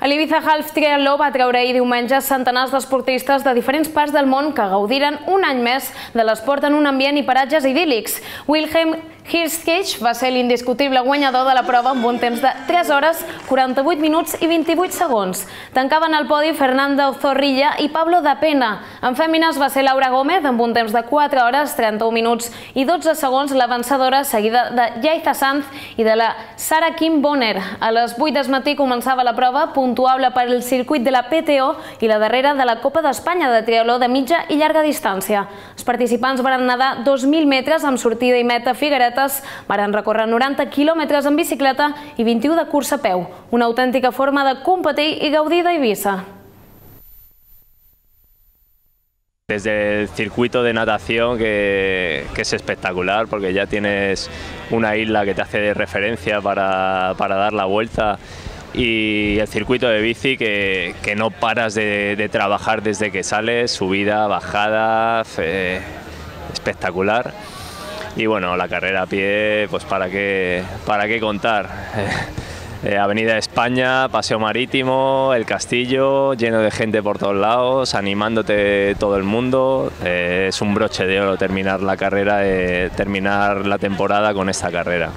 L'Ibiza Half Triathló va treure ahir diumenge centenars d'esportistes de diferents parts del món que gaudiren un any més de l'esport en un ambient i paratges idíl·lics. Wilhelm Hirschkage va ser l'indiscutible guanyador de la prova amb un temps de 3 hores, 48 minuts i 28 segons. Tancaven el podi Fernando Zorrilla i Pablo da Pena. En fèmines va ser Laura Gómez amb un temps de 4 hores, 31 minuts i 12 segons la vencedora, seguida de Yaiza Sanz i de la Sara Kim Bonner. A les 8 del matí començava la prova, puntuable per al circuit de la PTO i la darrera de la Copa d'Espanya de triatló de mitja i llarga distància. Els participants van nedar 2.000 metres amb sortida i meta Figuereta atletes varen recórrer 90 quilòmetres en bicicleta i 21 de cursa a peu, una autèntica forma de competir i gaudir d'Eivissa. Desde el circuito de natación que, es espectacular porque ya tienes una isla que te hace de referencia para, dar la vuelta y el circuito de bici que, no paras de, trabajar desde que sales, subida, bajada, espectacular y bueno, la carrera a pie, pues para qué, para qué contar. Eh, Avenida España, Paseo Marítimo, El Castillo, lleno de gente por todos lados, animándote todo el mundo. Eh, es un broche de oro terminar la carrera, eh, terminar la temporada con esta carrera.